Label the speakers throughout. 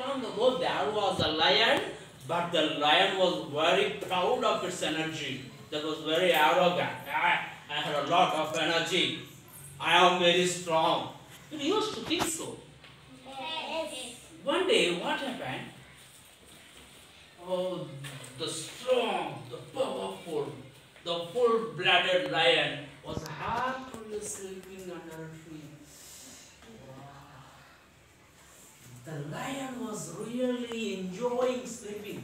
Speaker 1: ago there was a lion, but the lion was very proud of its energy. That was very arrogant. I, I had a lot of energy. I am very strong. It used to think so. One day, what happened? Oh, the strong, the powerful, the full-blooded lion was happily sleeping under a tree. Wow. The lion was really enjoying sleeping.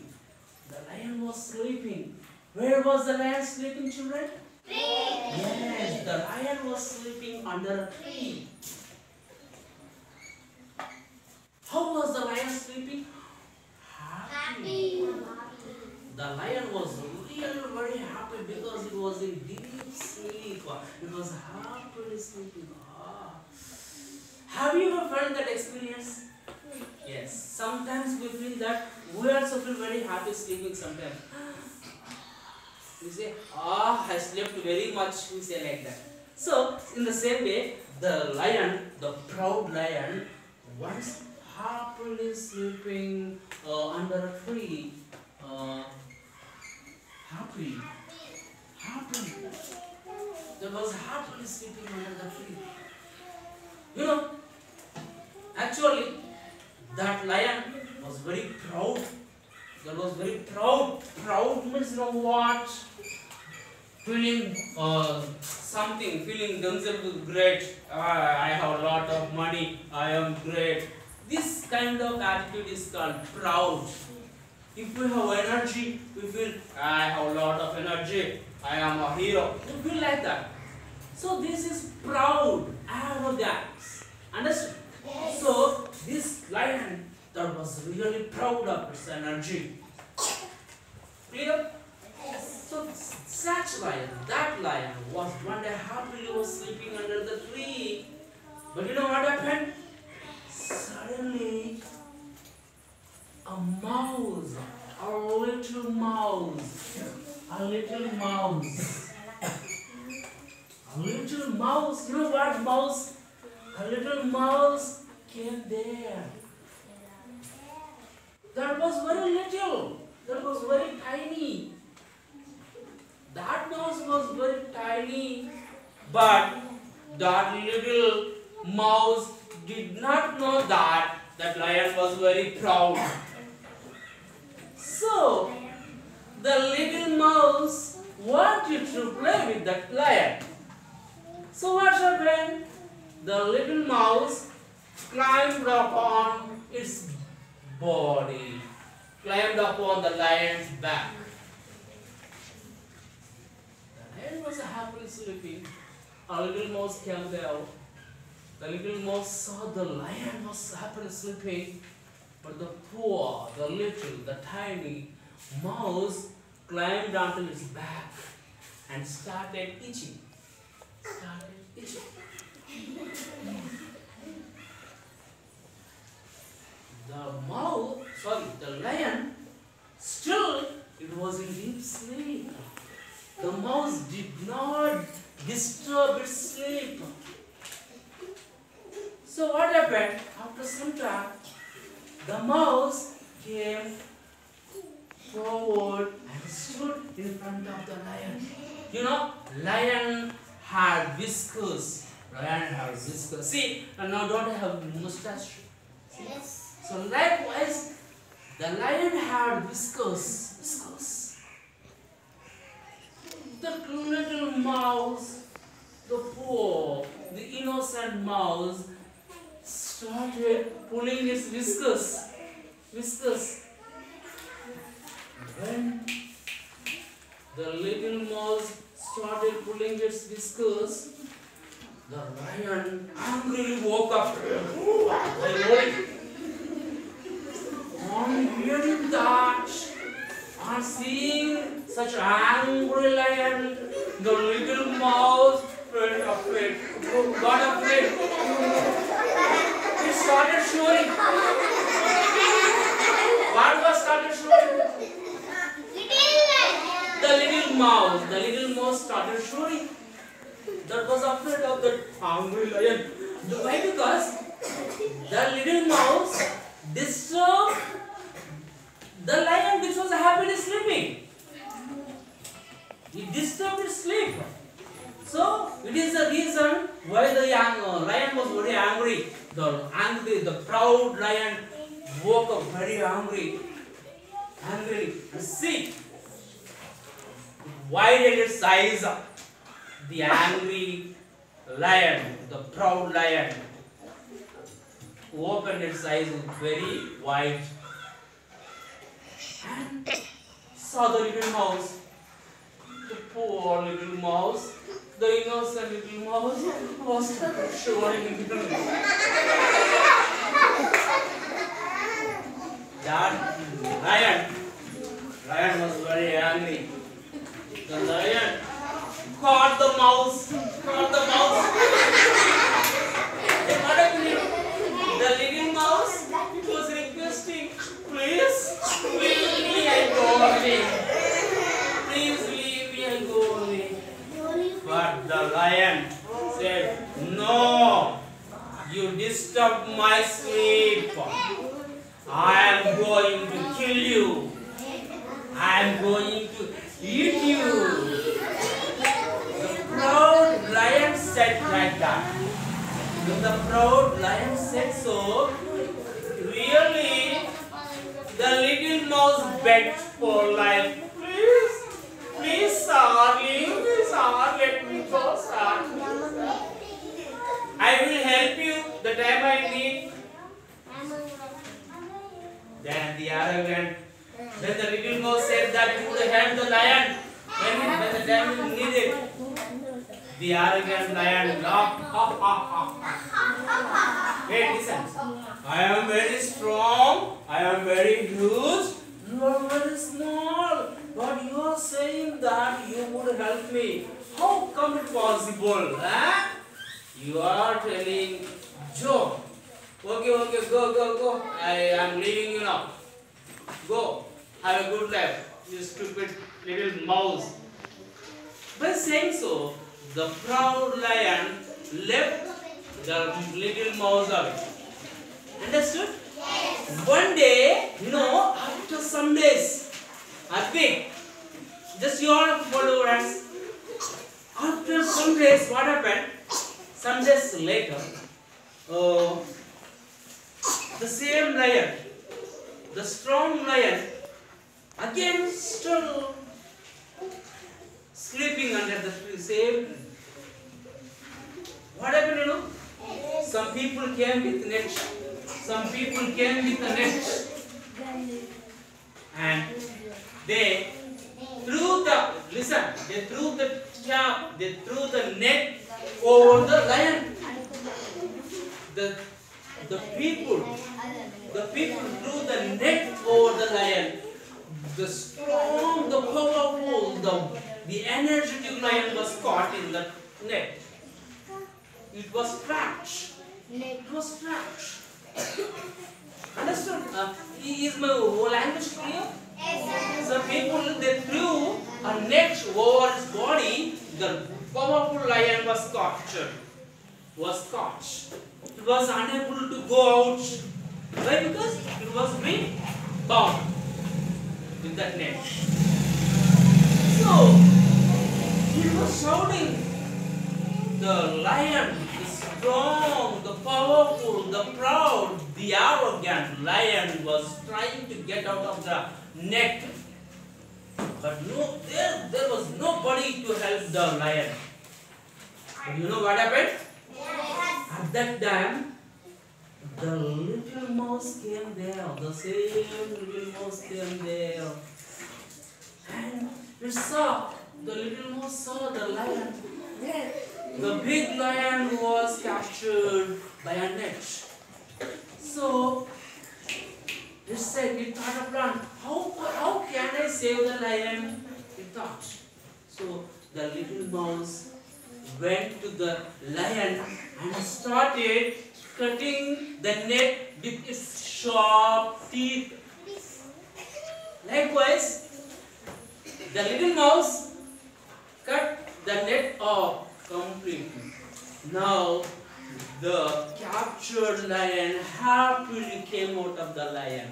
Speaker 1: The lion was sleeping. Where was the lion sleeping, children? Tree. Yes, the lion was sleeping under a tree. How was the lion sleeping? Happy. The lion was really very happy because it was in deep sleep. It was happily sleeping. Ah. Have you ever felt that experience? That we also feel very happy sleeping sometimes. We say, ah, I slept very much. We say like that. So, in the same way, the lion, the proud lion, once happily sleeping uh, under a tree, uh, happy, happy. That was happily sleeping under the tree. You know, actually, that lion proud. That was very proud. Proud means you know what? Feeling uh, something, feeling themselves great. Ah, I have a lot of money. I am great. This kind of attitude is called proud. If we have energy, we feel I have a lot of energy. I am a hero. We feel like that. So this is proud, arrogance. Understand? So this lion was really proud of its energy. Clear? So such lion, that lion was one day happily was sleeping under the tree. But you know what happened? Suddenly a mouse, a little mouse, a little mouse, a little mouse, you know what mouse? A little mouse came there. That was very little, that was very tiny. That mouse was very tiny, but that little mouse did not know that that lion was very proud. So, the little mouse wanted to play with that lion. So what happened? The little mouse climbed upon its body, climbed upon the lion's back. The lion was happily sleeping. A little mouse came there. The little mouse saw the lion was happily sleeping. But the poor, the little, the tiny mouse climbed onto his back and started itching. Started itching. The mouse, sorry, the lion, still it was in deep sleep. The mouse did not disturb its sleep. So what happened? After some time, the mouse came forward and stood in front of the lion. You know, lion had whiskers. Lion has whiskers. See, and now don't have mustache. See? So likewise, the lion had whiskers. Whiskers. The little mouse, the poor, the innocent mouse, started pulling its whiskers. Whiskers. When the little mouse started pulling its whiskers, the lion angrily woke up. Hearing that, on seeing such angry lion, the little mouse felt afraid. Got afraid. It started showing. What was started showing? The little mouse, the little mouse started showing. That was afraid of the hungry lion. Why? Because the little mouse disturbed It is the reason why the young uh, lion was very angry. The angry, the proud lion woke up very angry, angry and see, widened its eyes. The angry lion, the proud lion, opened its eyes very wide and saw the little mouse. The poor little mouse, the innocent little mouse was shivering. That lion, lion was very angry. The lion caught the mouse, caught the mouse. Hey, what happened? The little mouse was requesting, please, leave me and go away. Please leave me and go away. But the lion said, No, you disturb my sleep. I am going to kill you. I am going to eat you. The proud lion said like that. The proud lion said so, really, the little mouse begged for life. Please, please, sir, leave me, sir, let me go, sir. I will help you the time I need. Then the arrogant, then the little mouse said that you would help the lion when, the it. The arrogant lion laughed. Hey, listen. I am very strong. I am very huge. You are very small. But you are saying that you would help me. How come it possible? Eh? You are telling joke. Okay, okay, go, go, go. I am leaving you now. Go. Have a good life. You stupid little mouse. By saying so, the proud lion left the little mouse away. Understood? Yes. One day, you know, after some days, I think, just your followers, after some days, what happened? Some days later, uh, the same lion, the strong lion, again still sleeping under the same tree. What happened, you know? Some people came with nets. Some people came with a net. And they threw the, listen, they threw the trap, they threw the net over the lion. The, the people, the people threw the net over the. The strong, the powerful, the, the energetic lion was caught in the net. It was trapped. It was trapped. Understood? Uh, is my whole language clear? Some people they threw a net over his body. The powerful lion was caught. Was caught. It was unable to go out. Why? Because it was being bound with that net. So he was shouting. The lion, the strong, the powerful, the proud, the arrogant lion was trying to get out of the net. But no, there, there was nobody to help the lion. But you know what happened? At that time, the little mouse came there. The same little mouse came there. And it saw, the little mouse saw the lion. The big lion was captured by a net. So, it said, it thought of plan, how, how can I save the lion? It thought. So, the little mouse went to the lion and started cutting the net with its sharp teeth. Likewise, the little mouse cut the net off completely. Now, the captured lion happily came out of the lion.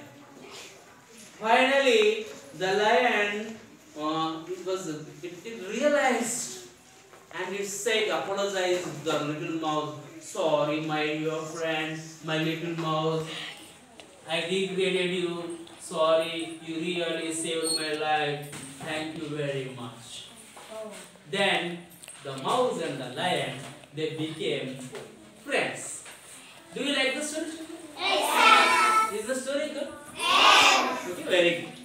Speaker 1: Finally, the lion uh, it was it, it realized and it said, apologize the little mouse. Sorry, my dear friend, my little mouse. I degraded you. Sorry, you really saved my life. Thank you very much. Then the mouse and the lion they became friends. Do you like the story?
Speaker 2: Yes.
Speaker 1: Is the story good? Yes. Okay, very good.